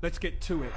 Let's get to it.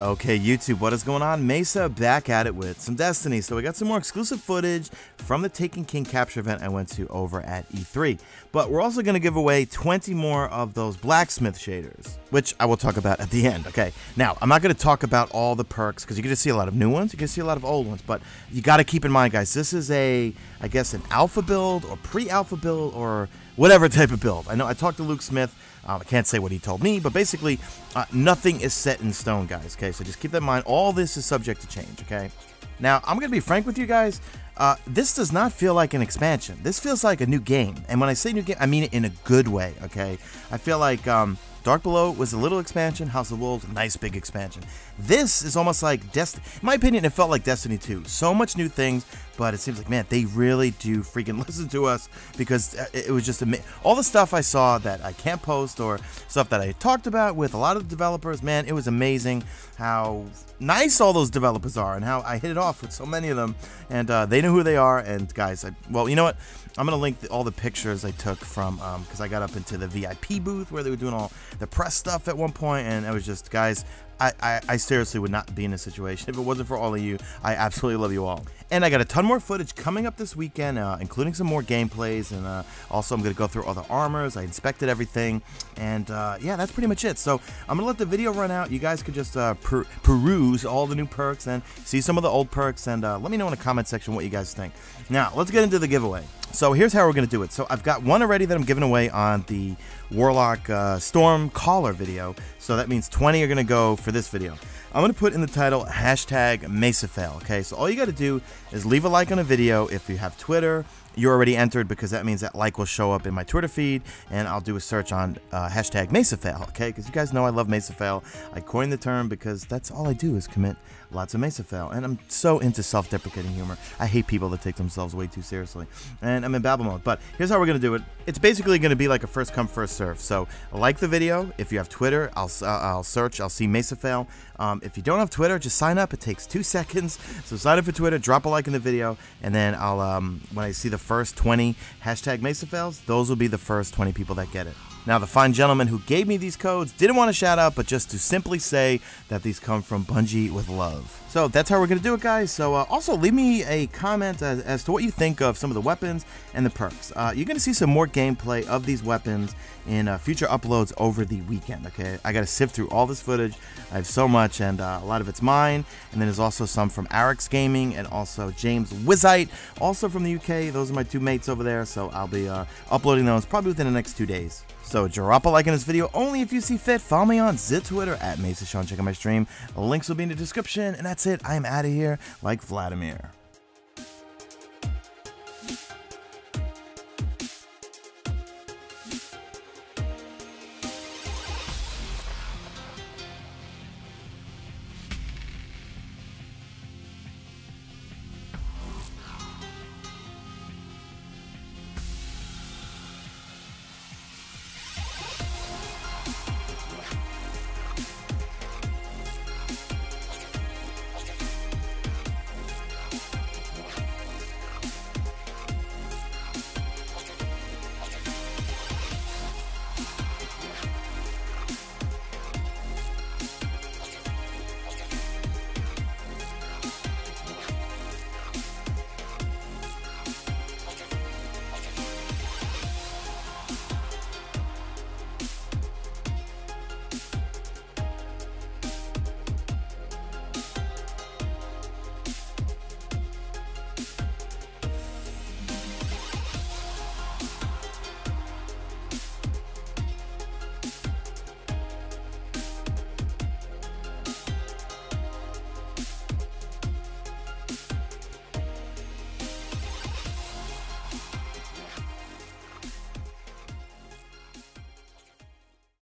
Okay, YouTube, what is going on? Mesa back at it with some Destiny. So we got some more exclusive footage from the Taken King capture event I went to over at E3. But we're also going to give away 20 more of those blacksmith shaders, which I will talk about at the end. Okay, now I'm not going to talk about all the perks because you can just see a lot of new ones, you can see a lot of old ones. But you got to keep in mind, guys, this is a, I guess, an alpha build or pre-alpha build or whatever type of build. I know I talked to Luke Smith. Um, I can't say what he told me, but basically, uh, nothing is set in stone, guys. Okay, so just keep that in mind. All this is subject to change. Okay. Now, I'm gonna be frank with you guys. Uh, this does not feel like an expansion. This feels like a new game, and when I say new game, I mean it in a good way. Okay. I feel like um, Dark Below was a little expansion. House of Wolves, nice big expansion. This is almost like Destiny. In my opinion, it felt like Destiny 2. So much new things, but it seems like, man, they really do freaking listen to us because uh, it was just amazing. All the stuff I saw that I can't post or stuff that I talked about with a lot of the developers, man, it was amazing how nice all those developers are and how I hit it off with so many of them. And uh, they know who they are. And guys, I, well, you know what? I'm gonna link the, all the pictures I took from because um, I got up into the VIP booth where they were doing all the press stuff at one point, and it was just guys. I, I, I, seriously would not be in this situation if it wasn't for all of you. I absolutely love you all. And I got a ton more footage coming up this weekend, uh, including some more gameplays. And uh, also, I'm going to go through all the armors. I inspected everything. And uh, yeah, that's pretty much it. So I'm going to let the video run out. You guys could just uh, per peruse all the new perks and see some of the old perks. And uh, let me know in the comment section what you guys think. Now, let's get into the giveaway. So here's how we're going to do it. So I've got one already that I'm giving away on the Warlock uh, Storm Caller video. So that means 20 are going to go for this video. I'm going to put in the title hashtag MesaFail. Okay, so all you got to do is leave a like on a video. If you have Twitter, you're already entered because that means that like will show up in my Twitter feed and I'll do a search on uh, hashtag MesaFail. Okay, because you guys know I love MesaFail. I coined the term because that's all I do is commit lots of MesaFail. And I'm so into self deprecating humor. I hate people that take themselves way too seriously. And I'm in babble mode. But here's how we're going to do it it's basically going to be like a first come, first serve. So like the video. If you have Twitter, I'll, uh, I'll search, I'll see MesaFail. Um, if you don't have Twitter, just sign up. It takes two seconds. So sign up for Twitter, drop a like in the video, and then I'll, um, when I see the first 20 hashtag MesaFails, those will be the first 20 people that get it. Now, the fine gentleman who gave me these codes didn't want to shout out, but just to simply say that these come from Bungie with love. So that's how we're going to do it, guys. So uh, also leave me a comment as, as, to what you think of some of the weapons and the perks. Uh, you're going to see some more gameplay of these weapons in uh, future uploads over the weekend, okay? I got to sift through all this footage. I have so much, and uh, a lot of it's mine. And then there's also some from Arekkz Gaming and also James Wizzite, also from the UK. Those are my two mates over there, so I'll be uh, uploading those probably within the next two days. So drop a like on this video only if you see fit. Follow me on Zit Twitter at Mesa Sean. Check out my stream. Links will be in the description. And that's it. I am out of here like Vladimir.